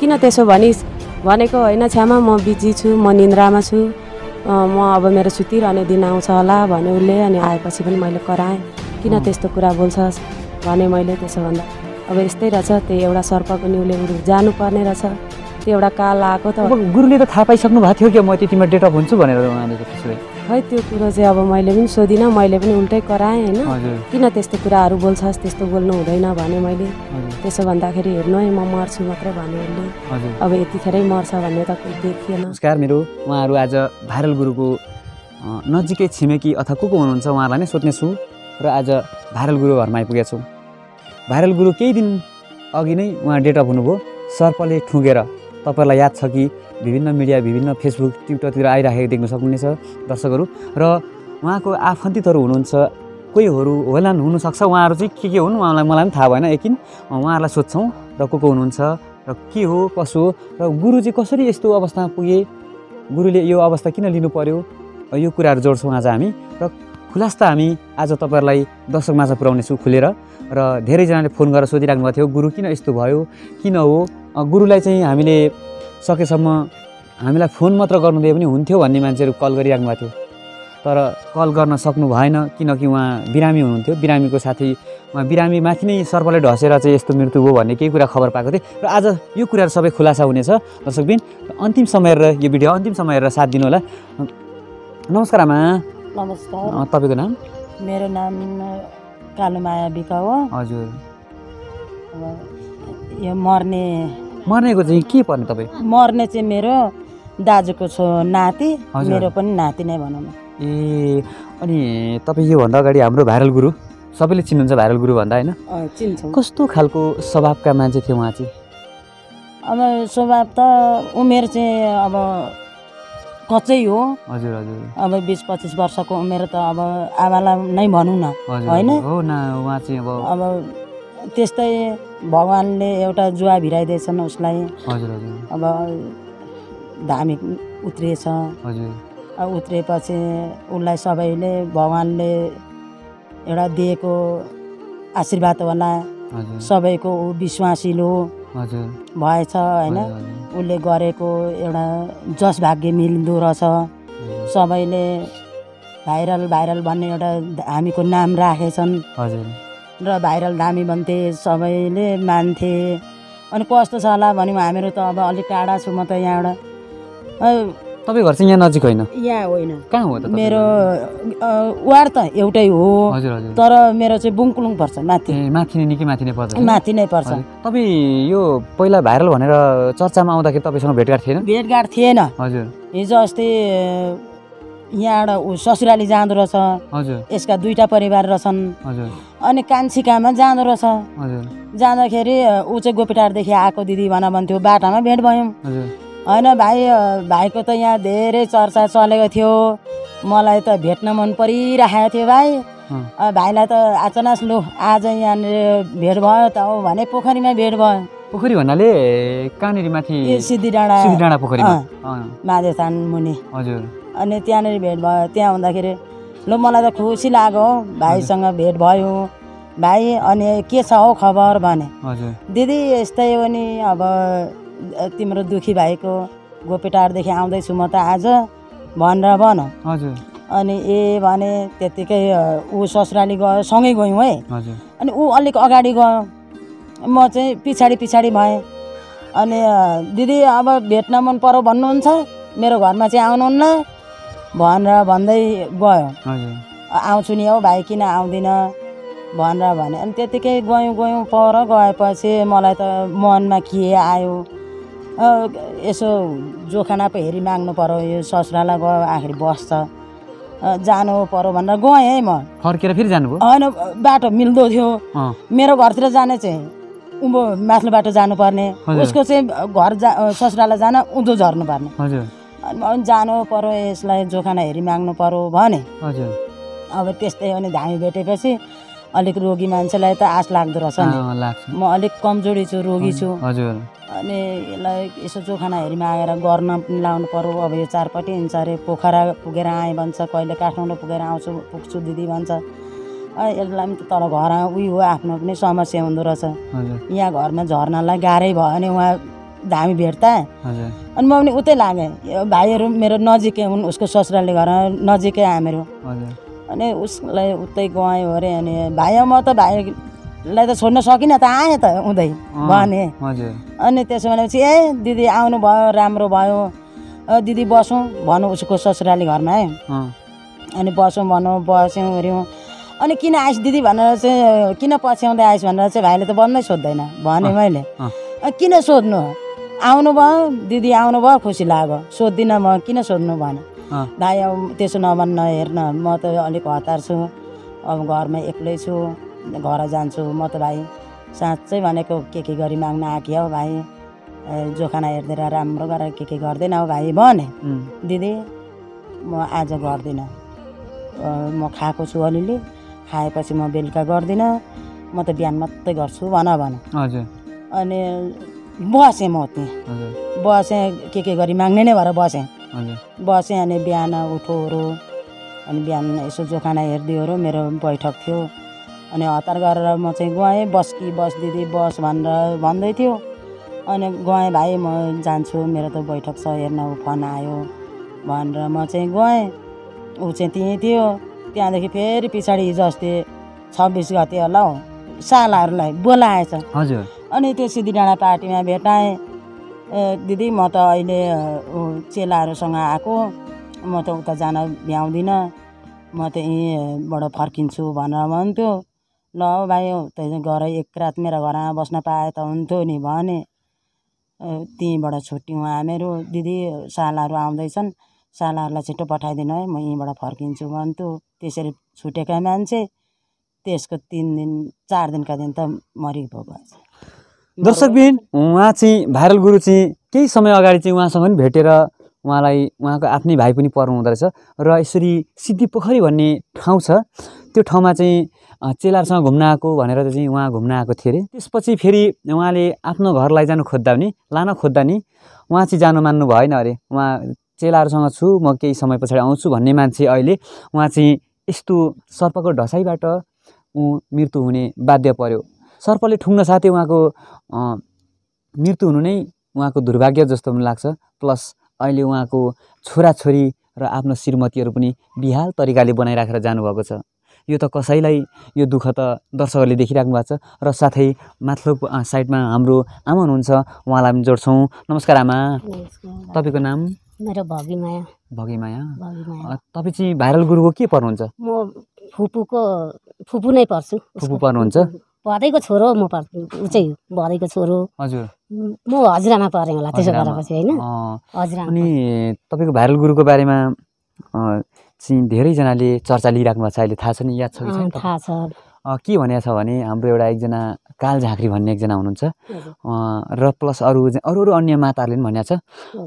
किन त्यसो भनिस्? भनेको होइन छ्यामा म बिजी छु म निन्द्रामा छु। म अब मेरो सुतिरहने दिन आउँछ होला भने उसले अनि आएपछि पनि मैले कराएँ। किन त्यस्तो कुरा बोल्छस्? भने मैले त्यसो भन्दा अब यस्तै रहेछ त्यो एउटा सर्पको निउले उडु जानुपर्ने रहेछ। त्यो एउटा काल आएको त गुरुले त थाहा पाइसक्नु भएको थियो कि म त्यतिमा डेट अफ हुन्छु भनेर उहाँले त्यसो खै त्यो कुरो चाहिँ अब मैले पनि सोधिनँ मैले पनि उल्टै कराएँ होइन? किन त्यस्तो कुराहरू बोल्छस् त्यस्तो बोल्नु हुँदैन भने मैले त्यसो भन्दाखेरि हेर्नु है म मर्छु मात्रै भने उसले अब यतिखेरै मर्छ भन्ने त देखिएन। नमस्कार मेरो उहाँहरू आज भाइरल गुरुको नजिकै छिमेकी अथवा को को हुनुहुन्छ उहाँहरूलाई नै सोध्नेछु र आज भाइरल गुरु घरमा आइपुगेका छौँ। भाइरल गुरु केही दिन अघि नै उहाँ डेट अफ हुनुभयो। सर्पले ठुँगेर तपाईँहरूलाई याद छ कि विभिन्न मिडिया विभिन्न फेसबुक ट्विटरतिर आइराखेको देख्न सक्नुहुनेछ दर्शकहरू। र उहाँको आफन्तितहरू हुनुहुन्छ कोहीहरू होलान् हुनसक्छ उहाँहरू चाहिँ के के हुन् उहाँलाई मलाई पनि थाहा भएन एकिन उहाँहरूलाई सोध्छौँ र को को हुनुहुन्छ र के हो कसो हो र गुरु चाहिँ कसरी यस्तो अवस्थामा पुगे गुरुले यो अवस्था किन लिनु पर्यो यो कुराहरू जोड्छौँ आज हामी र खुलास्ता हामी आज तपाईँहरूलाई दर्शक माझ पुऱ्याउनेछु खुलेर र धेरैजनाले फोन गरेर सोधिराख्नु भएको थियो गुरु किन यस्तो भयो किन हो? गुरुलाई चाहिँ हामीले सकेसम्म हामीलाई फोन मात्र गर्नु दिए पनि हुन्थ्यो भन्ने मान्छेहरू कल गरिराख्नु भएको थियो। तर कल गर्न सक्नु भएन किनकि उहाँ बिरामी हुनुहुन्थ्यो। बिरामीको साथी उहाँ बिरामी माथि नै सर्पले ढसेर चाहिँ यस्तो मृत्यु हो भन्ने केही कुरा खबर पाएको थिएँ र आज यो कुराहरू सबै खुलासा हुनेछ। दर्शकबिन अन्तिम समय हेरेर यो भिडियो अन्तिम समय हेरेर साथ दिनु होला नमस्कार आमा। नमस्कार। तपाईँको नाम? मेरो नाम कालुमाया बिका हो। हजुर। यो मर्ने मर्नेको चाहिँ के पर्ने तपाईँ? मर्ने चाहिँ मेरो दाजुको छो नाति। मेरो पनि नाति नै भनौँ न। ए अनि तपाईँ योभन्दा अगाडि हाम्रो भाइरल गुरु सबैले चिन्नुहुन्छ भाइरल गुरु भन्दा होइन? चिन्छौँ। कस्तो खालको स्वभावका मान्छे थियो उहाँ चाहिँ? अब स्वभाव त उमेर चाहिँ अब कच्चै हो। हजुर हजुर। अब बिस पच्चिस वर्षको उमेर त अब आमालाई नै भनौँ न होइन? हो न उहाँ चाहिँ अब अब त्यस्तै भगवान्ले एउटा जुवा भिराइदिएछन् उसलाई। हजुर हजुर। अब धामी उत्रिएछ। उत्रिएपछि उसलाई सबैले भगवान्ले एउटा दिएको आशीर्वाद होला। सबैको ऊ विश्वासिलो भएछ होइन? उसले गरेको एउटा जस भाग्य मिल्दो रहेछ। सबैले भाइरल भाइरल भन्ने एउटा हामीको नाम राखेछन्। हजुर। र भाइरल धामी भन्थे सबैले मान्थे। अनि कस्तो छ होला भन्यो हामीहरू त अब अलिक टाढा छु म त यहाँबाट। तपाईँ घर चाहिँ यहाँ नजिक होइन? यहाँ होइन। कहाँ हो त? मेरो अ, वार त एउटै हो। हजुर हजुर। तर मेरो चाहिँ बुङकुलुङ पर्छ माथि। माथि नै निकै माथि नै पर्छ। माथि नै पर्छ। तपाईँ यो पहिला भाइरल भनेर चर्चामा आउँदाखेरि तपाईँसँग भेटघाट थिएन? भेटघाट थिएन। हजुर। हिजो अस्ति यहाँबाट ऊ ससुराली जाँदो रहेछ। हजुर। यसका दुईवटा परिवार रहेछन्। अनि कान्छीकामा जाँदो रहेछ। जाँदाखेरि ऊ चाहिँ गोपिटारदेखि आएको दिदी भन भन्थ्यो बाटामा भेट भयौँ। होइन भाइ भाइको त यहाँ धेरै चर्चा चलेको थियो। मलाई त भेट्न मन परिराखेको थियो भाइ। भाइलाई त अचानक लु आज यहाँनिर भेट भयो त हो भने पोखरीमा भेट भयो। पोखरी भन्नाले कहाँनिर माथि? यो सिद्धि डाँडा सिधी डाँडा पोखरीमा। अँ। अँ, महादेवथान मुनि। हजुर। अनि त्यहाँनिर भेट भयो। त्यहाँ हुँदाखेरि लु मलाई त खुसी लाग्यो हौ। भाइसँग भेट भयो। भाइ अनि के छ हौ खबर भने? दिदी यस्तै हो नि अब तिम्रो दुखी भाइको गोपेटारदेखि आउँदैछु म त आज भनेर भन। अनि ए भने त्यत्तिकै ऊ ससुराली गयो सँगै गयौँ है। अनि ऊ अलिक अगाडि गयो। म चाहिँ पछाडि पछाडि भएँ। अनि दिदी अब भेट्न मन पऱ्यो भन्नुहुन्छ? मेरो घरमा चाहिँ आउनुहुन्न। भनेर भन्दै गयो। आउँछु नि हौ भाइ किन आउँदिन? भनेर भने अनि त्यत्तिकै गयौँ गयौँ पर गएपछि मलाई त मनमा के आयो? यसो जोखाना पो हेरी माग्नु पऱ्यो यो ससुरालाई गयो आखिर बस्छ। जानु पऱ्यो भनेर गएँ है म। फर्केर फेरि जानुभयो? होइन बाटो मिल्दो थियो। मेरो घरतिर जाने चाहिँ उँभो माथिल्लो बाटो जानुपर्ने। उसको चाहिँ घर जा ससुरालाई जान उँधो झर्नुपर्ने। जानु पऱ्यो यसलाई जोखाना हेरी माग्नु पऱ्यो भने। हजुर। अब त्यस्तै अनि धामी भेटेपछि अलिक रोगी मान्छेलाई त आश लाग्दो रहेछ नि। म अलिक कमजोरी छु रोगी छु। हजुर। अनि यसलाई यसो जोखाना हेरी मागेर गर्न पनि लाउनु पऱ्यो अब यो चारपट्टि हिँड्छ अरे पोखरा पुगेर आएँ भन्छ कहिले काठमाडौँ पुगेर आउँछु पुग्छु दिदी भन्छ। यसलाई पनि तल घर उयो हो आफ्नो पनि समस्या हुँदो रहेछ। यहाँ घरमा झर्नलाई गाह्रै भयो भने उहाँ धामी भेट्दा अनि म पनि उतै लागेँ। भाइहरू मेरो नजिकै हुन् उसको ससुराली घर नजिकै हामीहरू। अनि उसलाई उतै गएँ अरे अनि भाइ म त भाइलाई त छोड्न सकिनँ त आएँ त अँ, भने। अनि त्यसो भनेपछि ए दिदी आउनु भयो राम्रो भयो। दिदी बसौँ भनौँ उसको ससुराली घरमा है। अनि बसौँ भनौँ बस्यौँ हेऱ्यौँ अनि किन आइस दिदी भनेर चाहिँ किन पछ्याउँदै आइस भनेर चाहिँ भाइले त बन्दै सोध्दैन। भने मैले किन सोध्नु? आउनु भयो दिदी आउनु भयो खुसी लाग्यो। सोध्दिनँ म किन सोध्नु भने। भाइ अब त्यसो नभन्न हेर्न म त अलिक हतार छु। अब घरमा एक्लै छु घर जान्छु। म त भाइ साँच्चै भनेको के के गरी माग्न आएकी हौ भाइ? जोखाना हेरिदिएर राम्रो गरेर के के गर्दैन हौ भाइ? भने। दिदी म आज गर्दिनँ। म खाएको छु अलिअलि। खाएपछि म बेलुका गर्दिनँ। म त बिहान मात्रै गर्छु भन भन। हजुर। अनि बसेँ म त्यहाँ। बसेँ के के गरी माग्ने नै भएर बसेँ। बसेँ अनि बिहान उठोहरू अनि बिहान यसो जोखाना हेरिदियोहरू मेरो बैठक थियो। अनि हतार गरेर म चाहिँ गएँ बस कि बस दिदी बस भनेर भन्दै थियो। अनि गएँ भाइ म जान्छु मेरो त बैठक छ हेर्न ऊ फोन आयो भनेर म चाहिँ गएँ। ऊ चाहिँ त्यहीँ थियो। त्यहाँदेखि फेरि पछाडि हिजो अस्ति छब्बिस गते होला हौ सालाहरूलाई बोलाएछ। हजुर। अनि त्यो सिद्धि डाँडा पार्टीमा भेटाएँ। ए दिदी म त अहिले चेलाहरूसँग आएको। म त उता जान भ्याउँदिनँ। म त यहीँबाट फर्किन्छु भनेर भन्थ्यो। ल भाइ त गएर एक रात मेरो घरमा बस्न पाए त हुन्थ्यो नि भने। त्यहीँबाट छुट्यौँ हामीहरू दिदी सालाहरू आउँदैछन्। सालाहरूलाई छिटो पठाइदिनु है म यहीँबाट फर्किन्छु भन्थ्यो। त्यसरी छुटेका मान्छे। त्यसको तिन दिन चार दिनका दिन त मरिपो गएछ दर्शकबिन उहाँ चाहिँ भाइरल गुरु चाहिँ केही समय अगाडि चाहिँ उहाँसँग पनि भेटेर उहाँलाई उहाँको आफ्नै भाइ पनि पर्नु हुँदो रहेछ। र यसरी सिद्धि पोखरी भन्ने ठाउँ छ त्यो ठाउँमा चाहिँ चेलाहरूसँग घुम्न आएको भनेर चाहिँ उहाँ घुम्न आएको थियो अरे त्यसपछि फेरि उहाँले आफ्नो घर लैजानु खोज्दा पनि लान खोज्दा नि उहाँ चाहिँ जानु मान्नु भएन अरे। उहाँ चेलाहरूसँग छु म केही समय पछाडि आउँछु भन्ने मान्छे अहिले उहाँ चाहिँ यस्तो सर्पको ढसाइबाट ऊ मृत्यु हुने बाध्य पर्यो। सर्पले ठुङ्न साथै उहाँको मृत्यु हुनु नै उहाँको दुर्भाग्य जस्तो पनि लाग्छ। प्लस अहिले उहाँको छोराछोरी र आफ्नो श्रीमतीहरू पनि बिहाल तरिकाले बनाइराखेर जानुभएको छ। यो त कसैलाई यो दुःख त दर्शकहरूले देखिराख्नु भएको छ र साथै माथिल्लो साइडमा हाम्रो आमा हुनुहुन्छ उहाँलाई पनि जोड्छौँ। नमस्कार आमा। तपाईँको नाम? मेरो भगिमाया भगिमाया तपाईँ चाहिँ भाइरल गुरुको के पर्नुहुन्छ म फुपूको फुपू नै पर्छु फुपू पर्नुहुन्छ भदैको छोरो म ऊ चाहिँ भदैको छोरो। हजुर। म हजुरआमा परेँ होला त्यसो। गरेपछि होइन। अ, हजुरआमा अनि तपाईँको भाइरल गुरुको बारेमा चाहिँ धेरैजनाले चर्चा लिइराख्नु भएको छ अहिले थाहा छ नि याद छ थाहा छ। के भनेको छ भने हाम्रो एउटा एकजना काल झाँक्री भन्ने एकजना हुनुहुन्छ। र प्लस अरू अरू अरू अन्य माताहरूले पनि भनेको छ।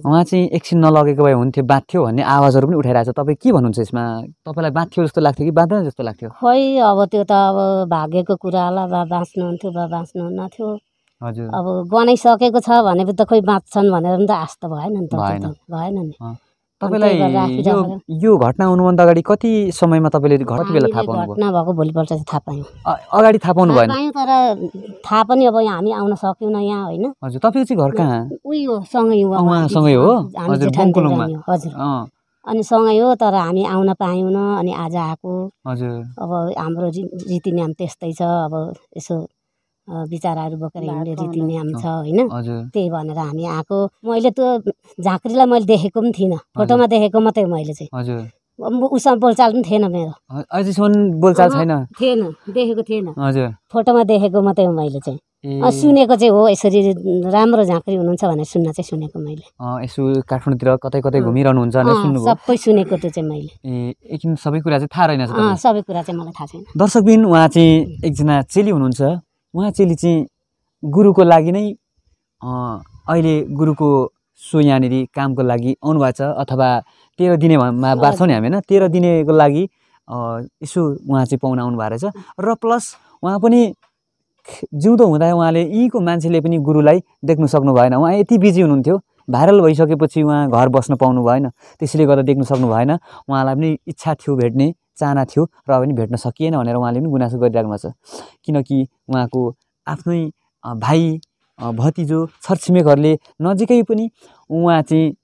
उहाँ चाहिँ एकछिन नलगेको भए हुन्थ्यो बाँध्थ्यो भन्ने आवाजहरू पनि उठाइरहेको छ। तपाईँ के भन्नुहुन्छ यसमा? तपाईँलाई बाँध्थ्यो जस्तो लाग्थ्यो कि बाँध्दैन जस्तो लाग्थ्यो? खै अब त्यो त अब भाग्यको कुरा होला बा बाँच्नुहुन्थ्यो बा बाँच्नुहुन्न थियो हजुर। अब गनाइसकेको छ भनेपछि त खोइ बाँच्छन् भनेर पनि त आश त भएन नि। त। भएन। नि। तपाईँलाई यो। यो घटना हुनुभन्दा अगाडि कति समयमा तपाईँले कति बेला थाहा पाउनुभयो? घटना भएको भोलिपल्ट चाहिँ थाहा पायौँ। अगाडि थाहा पाउनु भएन। तर थाहा पनि अब हामी आउन सकेनौँ यहाँ होइन। हजुर तपाईँको चाहिँ घर कहाँ? हो सँगै हो? उहाँसँगै हो? हजुर, हजुर अनि सँगै हो तर हामी आउन पायौँ अनि आज आएको। हजुर। अब हाम्रो रीतिनियम त्यस्तै छ अब यसो बिचराहरू बोकेर हिँड्ने लाटो रीतिनियम छ होइन? त्यही भनेर हामी आएको। मैले त्यो झाँक्रीलाई मैले देखेको पनि थिइनँ। फोटोमा देखेको मात्रै हो मैले चाहिँ। उसँग बोलचाल पनि थिएन मेरो। बोलचाल छैन? थिएन देखेको थिएन। हजुर। फोटोमा देखेको मात्रै हो मैले चाहिँ। सुनेको चाहिँ हो यसरी राम्रो झाँक्री हुनुहुन्छ भनेर सुन्न चाहिँ सुनेको मैले। अँ, यसो काठमाडौँतिर कतै कतै। घुमिरहनुहुन्छ सबै सुनेको त्यो चाहिँ मैले। ए एकछिन सबै कुरा चाहिँ थाहा रहेन। सबै कुरा चाहिँ मलाई थाहा छैन। दर्शकबिन उहाँ चाहिँ एकजना चेली हुनुहुन्छ। उहाँ चेली चाहिँ गुरुको लागि नै अहिले गुरुको सो यहाँनिर कामको लागि आउनुभएको छ अथवा तेह्र दिने मा बाँच्छौँ नि हामी होइन? तेह्र दिनेको लागि यसो उहाँ चाहिँ पाउन आउनु भएको रहेछ। र प्लस उहाँ पनि जिउँदो हुँदा उहाँले यहीँको मान्छेले पनि गुरुलाई देख्नु सक्नु भएन। उहाँ यति बिजी हुनुहुन्थ्यो। भाइरल भइसकेपछि उहाँ घर बस्न पाउनु भएन। त्यसैले गर्दा देख्नु सक्नु भएन। उहाँलाई पनि इच्छा थियो भेट्ने। चाहना थियो र पनि भेट्न सकिएन भनेर उहाँले पनि गुनासो गरिराख्नु भएको छ। किनकि उहाँको आफ्नै भाइ भतिजो छरछिमेकहरूले नजिकै पनि उहाँ चाहिँ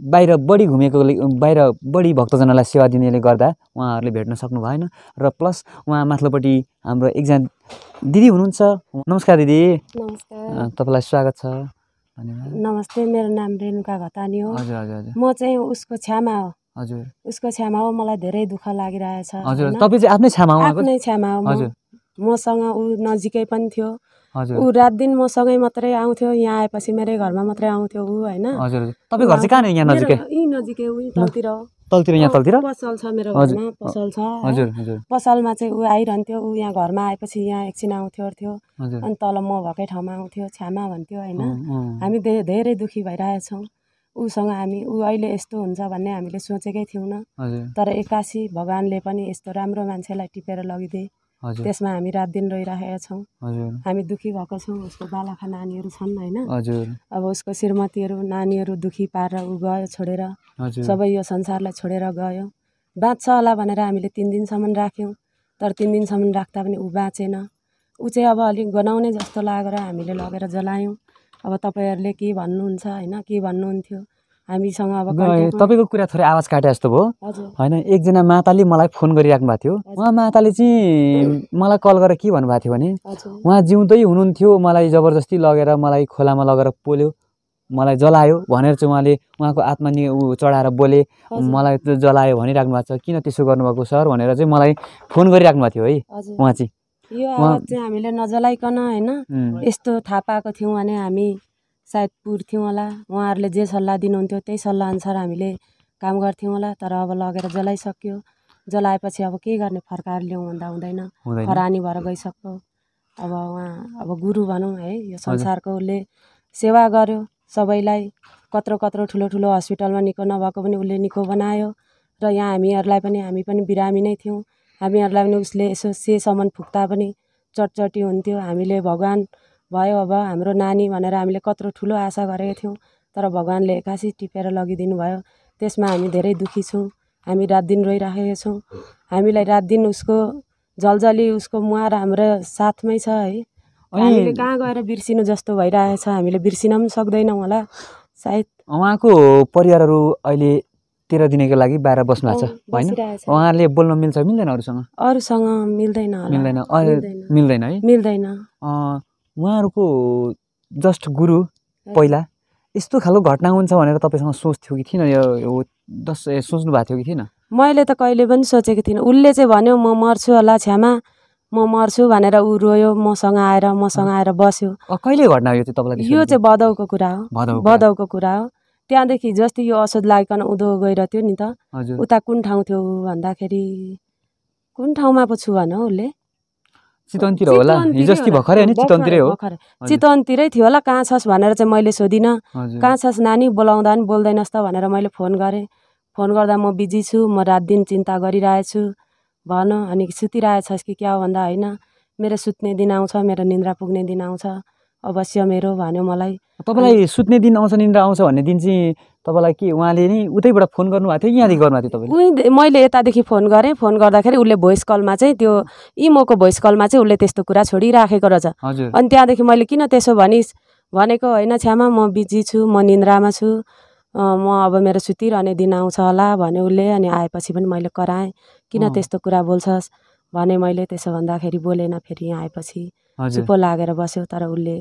बाहिर बढी घुमेकोले बाहिर बढी भक्तजनलाई सेवा दिनेले गर्दा उहाँहरूले भेट्न सक्नु भएन र प्लस उहाँ माथिल्लोपट्टि हाम्रो एकजना दिदी हुनुहुन्छ। नमस्कार दिदी। नमस्कार। तपाईँलाई स्वागत छ। नमस्ते मेरो नाम रेणुका घतानी हो। हजुर हजुर। म चाहिँ उसको छ्यामा हो। हजुर। उसको छ्यामा हो मलाई धेरै दुःख लागिरहेछ हजुर? तपाईँ चाहिँ आफ्नै उहाँको आफ्नै छ्यामा हो हजुर। मसँग ऊ नजिकै पनि थियो। हजुर। ऊ रात दिन मसँगै मात्रै आउँथ्यो यहाँ आएपछि मेरै घरमा मात्रै आउँथ्यो ऊ होइन? हजुर तपाईँ घर चाहिँ कहाँ यहाँ नजिकै? यहीँ नजिकै उही तलतिर। तलतिर यहाँ तलतिर? पसल छ मेरो। घरमा पसल छ। हजुर हजुर। पसलमा चाहिँ ऊ आइरहन्थ्यो ऊ यहाँ घरमा आएपछि यहाँ एकछिन आउँथ्यो हजुर। अनि तल म भएकै ठाउँमा आउँथ्यो छ्यामा भन्थ्यो होइन। हामी धेरै दुःखी भइरहेछौँ। उसँग हामी ऊ अहिले यस्तो हुन्छ भन्ने हामीले सोचेकै थियौँ हजुर। तर एक्कासी भगवान्ले पनि यस्तो राम्रो मान्छेलाई टिपेर लगिदिए। त्यसमा हामी रात दिन रोइरहेका छौँ। हामी दुःखी भएको छौँ उसको बालाखा नानीहरू छन् होइन। अब उसको श्रीमतीहरू नानीहरू दुःखी पारेर ऊ गयो छोडेर। सबै यो संसारलाई छोडेर गयो। बाँच्छ होला भनेर हामीले तिन दिनसम्म राख्यौँ। तर तिन दिनसम्म राख्दा पनि ऊ बाँचेन। ऊ चाहिँ अब अलिक गनाउने जस्तो लागेर हामीले लगेर जलायौँ। अब तपाईँहरूले के भन्नुहुन्छ होइन के भन्नुहुन्थ्यो? हामीसँग अब तपाईँको कुरा थोरै आवाज काटे जस्तो भयो। होइन एकजना माताले मलाई फोन गरिराख्नु भएको थियो। उहाँ माताले चाहिँ मलाई कल गरेर के भन्नुभएको थियो भने उहाँ जिउँदै हुनुहुन्थ्यो मलाई जबरजस्ती लगेर मलाई खोलामा लगेर पोल्यो मलाई जलायो। भनेर चाहिँ उहाँले उहाँको आत्मा नि ऊ चढाएर बोले। मलाई जलायो भनिराख्नु भएको छ। किन त्यसो गर्नुभएको सर? भनेर चाहिँ मलाई फोन गरिराख्नु भएको थियो है। उहाँ चाहिँ। यो आवाज चाहिँ हामीले नजलाइकन होइन? यस्तो थाहा पाएको थियौँ भने हामी सायद पुर्थ्यौँ होला। उहाँहरूले जे सल्लाह दिनुहुन्थ्यो त्यही सल्लाह अनुसार हामीले काम गर्थ्यौँ होला। तर अब लगेर जलाइसक्यो। जलाएपछि अब के गर्ने? फर्काएर ल्याउँ भन्दा हुँदैन। हरानी भएर गइसक्यो। अब उहाँ अब गुरु भनौँ है? यो संसारको उसले सेवा गर्यो। सबैलाई कत्रो कत्रो ठुलो ठुलो हस्पिटलमा निको नभएको पनि उसले निको बनायो। र यहाँ हामीहरूलाई पनि हामी पनि बिरामी नै थियौँ। हामीहरूलाई पनि उसले यसो सेसम्म फुक्दा पनि चटचटी हुन्थ्यो। हामीले भगवान् भयो अब हाम्रो नानी भनेर हामीले कत्रो ठुलो आशा गरेका थियौँ तर भगवान्ले एक्कासी टिपेर लगिदिनु भयो। त्यसमा हामी धेरै दुःखी छौँ। हामी रात दिन रोइराखेका छौँ। हामीलाई रात दिन उसको जलजली उसको मुहार हाम्रो साथमै छ है। हामीले कहाँ गएर बिर्सिनु जस्तो भइरहेको छ हामीले बिर्सिन पनि सक्दैनौँ होला सायद। उहाँको परिवारहरू अहिले तेह्र दिनको लागि बाहिर बस्नु भएको छ। होइन? उहाँहरूले बोल्न मिल्छ मिल्दैन अरूसँग? अरूसँग मिल्दैन मिल्दैन। मिल्दैन। है? मिल्दैन। उहाँहरूको जस्ट गुरु पहिला यस्तो खालको घटना हुन्छ भनेर तपाईँसँग सोच थियो कि थिएन? यो दस सोच्नु भएको थियो कि थिएन? मैले त कहिले पनि सोचेको थिइनँ। उसले चाहिँ भन्यो म मर्छु होला छ्यामा। म मर्छु भनेर ऊ रोयो मसँग आएर मसँग आएर बस्यो। कहिले घटना यो चाहिँ तपाईँलाई यो चाहिँ भदौको कुरा हो। भदौको कुरा हो। त्यहाँदेखि जस्तै यो असोज लागिकन उँधो गएर थियो नि त। उता कुन ठाउँ थियो भन्दाखेरि कुन ठाउँमा पो छु भन उसले? चितवनतिर होला? हिजो अस्ति। भर्खरै होइन चितवनतिरै हो। चितवनतिरै थियो होला कहाँ छस् भनेर चाहिँ मैले सोधिनँ। कहाँ छस् नानी बोलाउँदा पनि बोल्दैनस् त भनेर मैले फोन गरेँ। फोन गर्दा म बिजी छु म रात दिन चिन्ता गरिरहेछु। भन अनि सुतिरहेछस् कि क्या हो भन्दा होइन मेरो सुत्ने दिन आउँछ मेरो निन्द्रा पुग्ने दिन आउँछ। अवश्य मेरो भन्यो मलाई। तपाईँलाई सुत्ने दिन आउँछ निन्द्रा आउँछ भन्ने दिन चाहिँ तपाईँलाई के उहाँले नि उतैबाट फोन गर्नुभएको थियो कि यहाँदेखि गर्नुभएको थियो तपाईँले? मैले यतादेखि फोन गरेँ फोन गर्दाखेरि उसले भोइस कलमा चाहिँ त्यो इमोको भोइस कलमा चाहिँ उसले त्यस्तो कुरा छोडिराखेको रहेछ। हजुर। अनि त्यहाँदेखि मैले किन त्यसो भनिस् भनेको होइन छ्यामा म बिजी छु म निन्द्रामा छु म अब मेरो सुतिरहने दिन आउँछ होला भन्यो उसले अनि आएपछि पनि मैले कराएँ किन। त्यस्तो कुरा बोल्छस् भने मैले त्यसो भन्दाखेरि बोलेन फेरि यहाँ आएपछि चुप्पो लागेर बस्यो तर उसले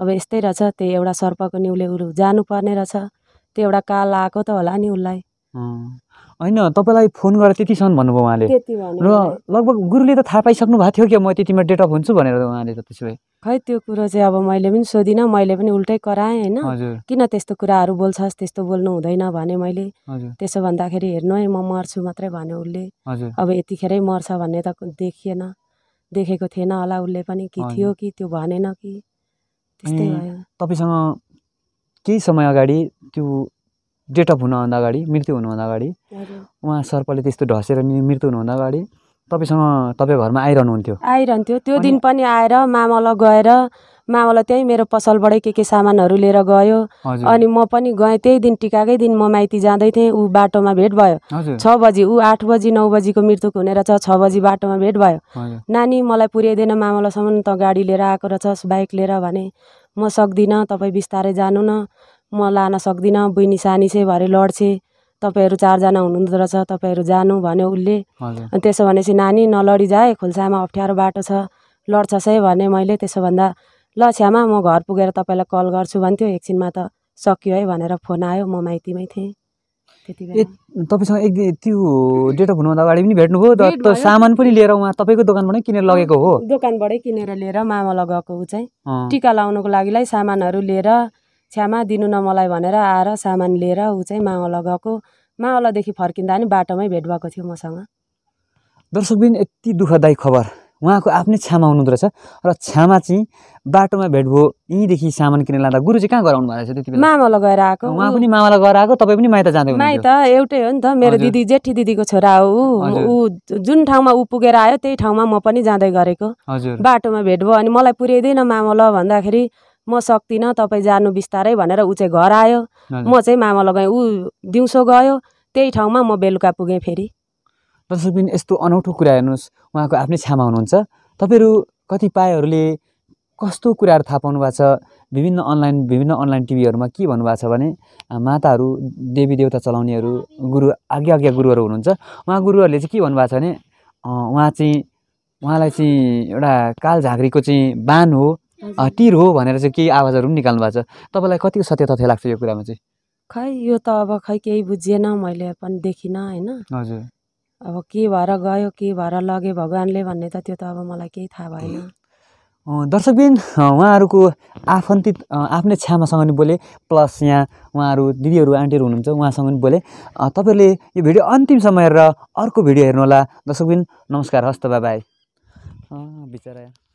अब यस्तै रहेछ त्यही एउटा सर्पको निउले उ जानुपर्ने रहेछ। त्यो एउटा काल आएको त होला नि उसलाई। होइन तपाईँलाई फोन गरेर त्यतिसम्म भन्नुभयो उहाँले। र। लगभग गुरुले त थाहा पाइसक्नु भएको थियो कि म त्यतिमा डेट अफ हुन्छु भनेर उहाँले त त्यसो भए। खै त्यो कुरो चाहिँ अब मैले पनि सोधिनँ मैले पनि उल्टै कराएँ होइन? किन त्यस्तो कुराहरू बोल्छस् त्यस्तो बोल्नु हुँदैन भने मैले। त्यसो भन्दाखेरि हेर्नु है म मर्छु मात्रै भन्यो उसले। अब यतिखेरै मर्छ भन्ने त देखिएन। देखेको थिएन होला उसले पनि कि। थियो कि त्यो भनेन कि। त्यस्तै अनि भयो। तपाईँसँग केही समय अगाडि त्यो डेट अफ हुनुभन्दा अगाडि मृत्यु हुनुभन्दा अगाडि उहाँ सर्पले त्यस्तो ढसेर नि मृत्यु हुनुभन्दा अगाडि तपाईँसँग तपाईँको घरमा आइरहनुहुन्थ्यो। आइरहन्थ्यो। त्यो दिन पनि आएर मामल गएर मामल त्यहीँ मेरो पसलबाटै के के सामानहरू लिएर गयो। अनि म पनि गएँ। त्यही दिन टिकाकै दिन म माइती जाँदै थिएँ। ऊ बाटोमा भेट भयो। छ बजी ऊ आठ बजी नौ बजीको मृत्यु हुने रहेछ छ बजी बाटोमा भेट भयो। नानी मलाई पुर्याइदिएन मामलासम्म त गाडी लिएर आएको रहेछस् बाइक लिएर भने म सक्दिनँ तपाईँ बिस्तारै जानु न। म लान सक्दिनँ बहिनी सानी छे भरे लड्छे। तपाईँहरू चारजना हुनुहुँदो रहेछ तपाईँहरू जानु भन्यो उसले। अनि त्यसो भनेपछि नानी नलडी जाए खोल्सामा अप्ठ्यारो बाटो छ लड्छस् है भने मैले। त्यसो भन्दा ल छ्यामा म घर पुगेर तपाईँलाई कल गर्छु भन्थ्यो। एकछिनमा त सकियो है भनेर फोन आयो। म माइतीमै थिएँ। ए तपाईँसँग एक त्यो डेट अफ हुनुभन्दा अगाडि पनि भेट्नुभयो? त। सामान पनि लिएर उहाँ तपाईँको दोकानबाटै किनेर लगेको हो? दोकानबाटै किनेर लिएर मामला गएको ऊ चाहिँ। टिका लाउनुको लागिलाई सामानहरू लिएर छ्यामा दिनु न मलाई भनेर आएर सामान लिएर ऊ चाहिँ मावला गएको मावलादेखि फर्किँदा नि बाटोमै भेट भएको थियो मसँग। दर्शकबिन यति दुःखदायी खबर। उहाँको आफ्नै छ्यामा हुनुहुँदो रहेछ र छ्यामा चाहिँ बाटोमा भेट भयो यहीँदेखि सामान किनेर लाँदा गुरु चाहिँ कहाँ गराउनु भएको रहेछ त्यति बेला? मामला गएर आएको। उहाँ पनि मामालाई गएर आएको तपाईँ पनि माइत जाँदै माइत एउटै हो नि त मेरो। दिदी जेठी दिदीको छोरा हो। ऊ जुन ठाउँमा ऊ पुगेर आयो त्यही ठाउँमा म पनि जाँदै गरेको। हजुर। बाटोमा भेट भयो अनि मलाई पुर्याइदिन मामला भन्दाखेरि म सक्दिनँ तपाईँ जानु बिस्तारै भनेर ऊ चाहिँ घर आयो। म चाहिँ मामला गएँ ऊ दिउँसो गयो त्यही ठाउँमा म बेलुका पुगेँ फेरि। दर्शकबिन यस्तो अनौठो कुरा हेर्नुहोस् उहाँको आफ्नै छ्यामा हुनुहुन्छ। तपाईँहरू कतिपयहरूले कस्तो कुराहरू थाहा पाउनु भएको छ? विभिन्न अनलाइन विभिन्न अनलाइन टिभीहरूमा के भन्नुभएको छ भने माताहरू देवी देवता चलाउनेहरू गुरु आज्ञा आज्ञा गुरुहरू हुनुहुन्छ। उहाँ गुरुहरूले चाहिँ के भन्नुभएको छ भने उहाँ चाहिँ उहाँलाई चाहिँ एउटा काल झाँक्रीको चाहिँ बान हो। तिर हो भनेर चाहिँ केही आवाजहरू पनि निकाल्नु भएको छ। तपाईँलाई कतिको सत्य तथ्य लाग्छ यो कुरामा चाहिँ? खै यो त अब खै केही बुझिएन मैले पनि देखिनँ होइन। हजुर। अब के भएर गयो के भएर लगे भगवान्ले भन्ने त त्यो त अब मलाई केही थाहा भएन। दर्शकबिन उहाँहरूको आफन्तित आफ्नै छ्यामासँग नि बोले प्लस यहाँ उहाँहरू दिदीहरू आन्टीहरू हुनुहुन्छ उहाँसँग पनि बोले। तपाईँहरूले यो भिडियो अन्तिमसम्म हेरेर अर्को भिडियो हेर्नुहोला दर्शकबिन नमस्कार हस्त बाई बिचरा।